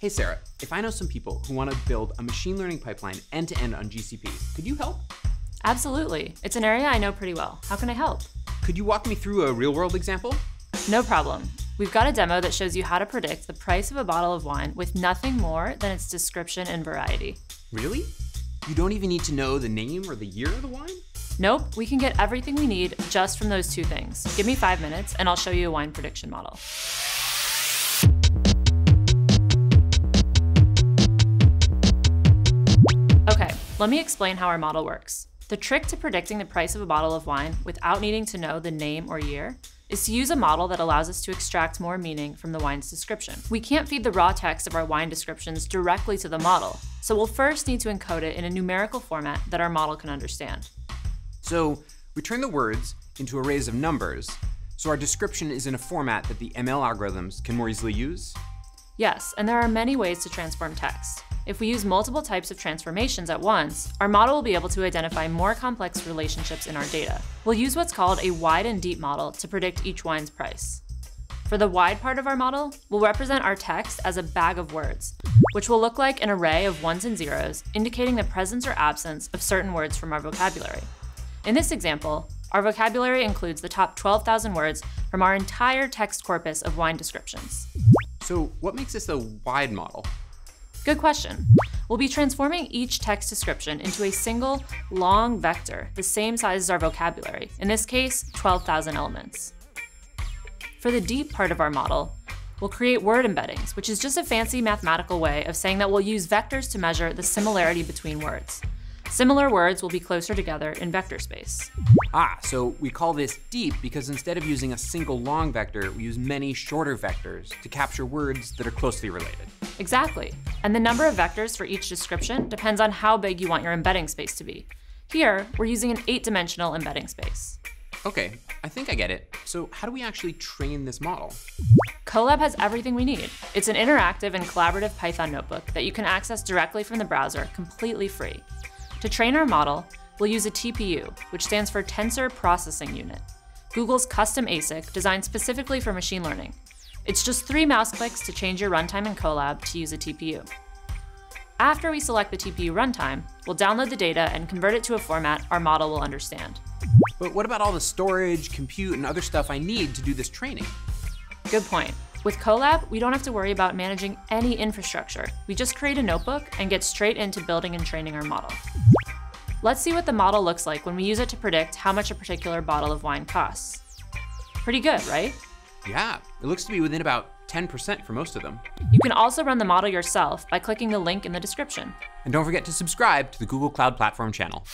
Hey Sara, if I know some people who want to build a machine learning pipeline end to end on GCP, could you help? Absolutely. It's an area I know pretty well. How can I help? Could you walk me through a real world example? No problem. We've got a demo that shows you how to predict the price of a bottle of wine with nothing more than its description and variety. Really? You don't even need to know the name or the year of the wine? Nope, we can get everything we need just from those two things. Give me five minutes and I'll show you a wine prediction model. Let me explain how our model works. The trick to predicting the price of a bottle of wine without needing to know the name or year is to use a model that allows us to extract more meaning from the wine's description. We can't feed the raw text of our wine descriptions directly to the model, so we'll first need to encode it in a numerical format that our model can understand. So we turn the words into arrays of numbers, so our description is in a format that the ML algorithms can more easily use? Yes, and there are many ways to transform text. If we use multiple types of transformations at once, our model will be able to identify more complex relationships in our data. We'll use what's called a wide and deep model to predict each wine's price. For the wide part of our model, we'll represent our text as a bag of words, which will look like an array of ones and zeros, indicating the presence or absence of certain words from our vocabulary. In this example, our vocabulary includes the top 12,000 words from our entire text corpus of wine descriptions. So what makes this a wide model? Good question. We'll be transforming each text description into a single, long vector, the same size as our vocabulary, in this case, 12,000 elements. For the deep part of our model, we'll create word embeddings, which is just a fancy mathematical way of saying that we'll use vectors to measure the similarity between words. Similar words will be closer together in vector space. Ah, so we call this deep because instead of using a single long vector, we use many shorter vectors to capture words that are closely related. Exactly. And the number of vectors for each description depends on how big you want your embedding space to be. Here, we're using an eight-dimensional embedding space. Okay, I think I get it. So how do we actually train this model? Colab has everything we need. It's an interactive and collaborative Python notebook that you can access directly from the browser, completely free. To train our model, we'll use a TPU, which stands for Tensor Processing Unit, Google's custom ASIC designed specifically for machine learning. It's just three mouse clicks to change your runtime in Colab to use a TPU. After we select the TPU runtime, we'll download the data and convert it to a format our model will understand. But what about all the storage, compute, and other stuff I need to do this training? Good point. With Colab, we don't have to worry about managing any infrastructure. We just create a notebook and get straight into building and training our model. Let's see what the model looks like when we use it to predict how much a particular bottle of wine costs. Pretty good, right? Yeah, it looks to be within about 10% for most of them. You can also run the model yourself by clicking the link in the description. And don't forget to subscribe to the Google Cloud Platform channel.